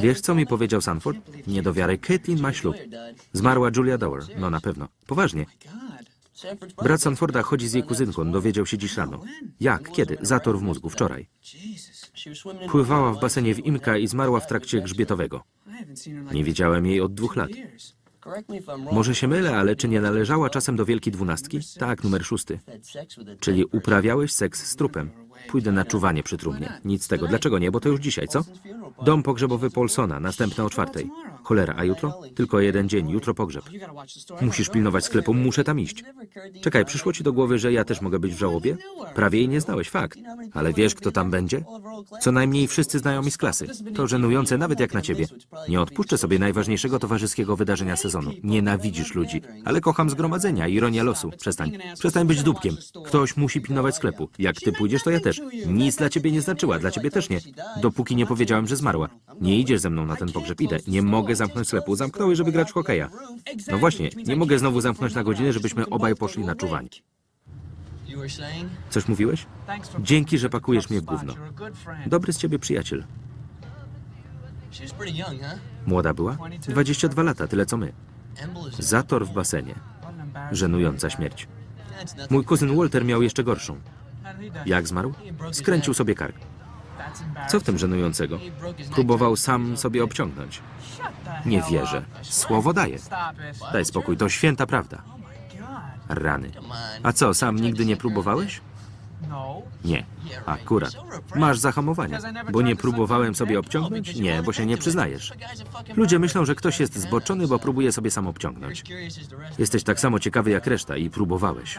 Wiesz, co mi powiedział Sanford? Nie do wiary, Caitlin ma ślub. Zmarła Julia Dower. No na pewno. Poważnie. Brat Sanforda chodzi z jej kuzynką, dowiedział się dziś rano. Jak? Kiedy? Zator w mózgu, wczoraj. Pływała w basenie w Imka i zmarła w trakcie grzbietowego. Nie widziałem jej od dwóch lat. Może się mylę, ale czy nie należała czasem do wielkiej dwunastki? Tak, numer szósty. Czyli uprawiałeś seks z trupem. Pójdę na czuwanie przy trumnie. Nic z tego. Dlaczego nie? Bo to już dzisiaj, co? Dom pogrzebowy Paulsona, następne o czwartej. Cholera, a jutro? Tylko jeden dzień, jutro pogrzeb. Musisz pilnować sklepu, muszę tam iść. Czekaj, przyszło ci do głowy, że ja też mogę być w żałobie? Prawie jej nie znałeś, fakt. Ale wiesz, kto tam będzie? Co najmniej wszyscy znajomi z klasy. To żenujące nawet jak na ciebie. Nie odpuszczę sobie najważniejszego towarzyskiego wydarzenia sezonu. Nienawidzisz ludzi. Ale kocham zgromadzenia, ironia losu. Przestań. Przestań być dupkiem. Ktoś musi pilnować sklepu. Jak ty pójdziesz, to ja też. Nic dla ciebie nie znaczyła, dla ciebie też nie. Dopóki nie powiedziałem, że zmarła. Nie idziesz ze mną na ten pogrzeb, idę. Nie mogę zamknąć sklepu. Zamknąłeś, żeby grać w hokeja. No właśnie, nie mogę znowu zamknąć na godzinę, żebyśmy obaj poszli na czuwanie. Coś mówiłeś? Dzięki, że pakujesz mnie w gówno. Dobry z ciebie przyjaciel. Młoda była? 22 lata, tyle co my. Zator w basenie. Żenująca śmierć. Mój kuzyn Walter miał jeszcze gorszą. Jak zmarł? Skręcił sobie kark. Co w tym żenującego? Próbował sam sobie obciągnąć. Nie wierzę. Słowo daję. Daj spokój, to święta prawda. Rany. A co, sam nigdy nie próbowałeś? Nie. Akurat. Masz zahamowanie. Bo nie próbowałem sobie obciągnąć? Nie, bo się nie przyznajesz. Ludzie myślą, że ktoś jest zboczony, bo próbuje sobie sam obciągnąć. Jesteś tak samo ciekawy jak reszta i próbowałeś.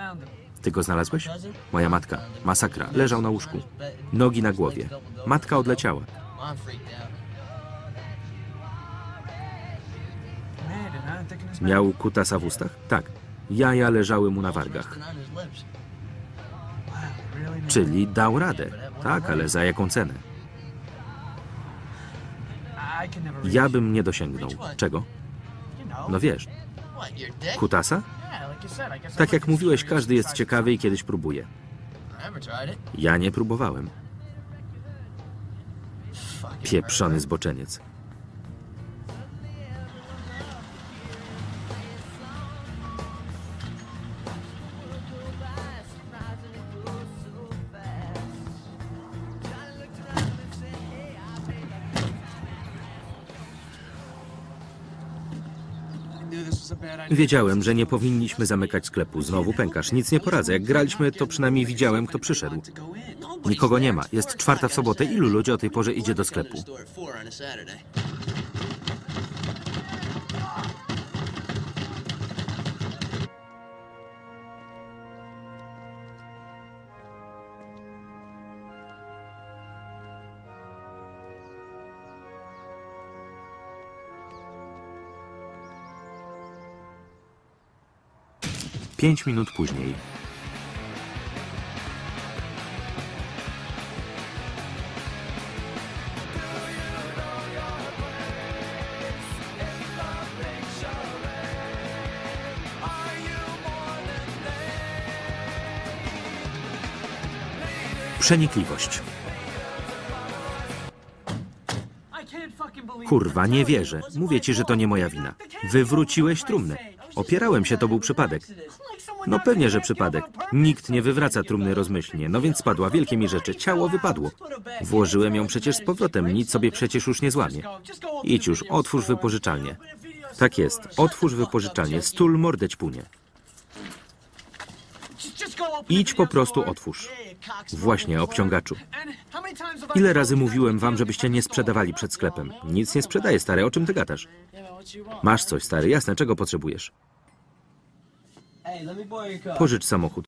Ty go znalazłeś? Moja matka. Masakra. Leżał na łóżku. Nogi na głowie. Matka odleciała. Miał kutasa w ustach? Tak. Jaja leżały mu na wargach. Czyli dał radę. Tak, ale za jaką cenę? Ja bym nie dosięgnął. Czego? No wiesz, kutasa? Tak jak mówiłeś, każdy jest ciekawy i kiedyś próbuje. Ja nie próbowałem. Pieprzony zboczeniec. Wiedziałem, że nie powinniśmy zamykać sklepu. Znowu pękasz. Nic nie poradzę. Jak graliśmy, to przynajmniej widziałem, kto przyszedł. Nikogo nie ma. Jest czwarta w sobotę. Ilu ludzi o tej porze idzie do sklepu? Pięć minut później. Przenikliwość. Kurwa, nie wierzę. Mówię ci, że to nie moja wina. Wywróciłeś trumnę. Opierałem się, to był przypadek. No pewnie, że przypadek. Nikt nie wywraca trumny rozmyślnie, no więc spadła wielkie mi rzeczy. Ciało wypadło. Włożyłem ją przecież z powrotem, nic sobie przecież już nie złamie. Idź już, otwórz wypożyczalnię. Tak jest, otwórz wypożyczalnię, stul mordeć punie. Idź po prostu otwórz. Właśnie, obciągaczu. Ile razy mówiłem wam, żebyście nie sprzedawali przed sklepem? Nic nie sprzedaję, stary, o czym ty gadasz? Masz coś, stary, jasne, czego potrzebujesz? Pożycz samochód.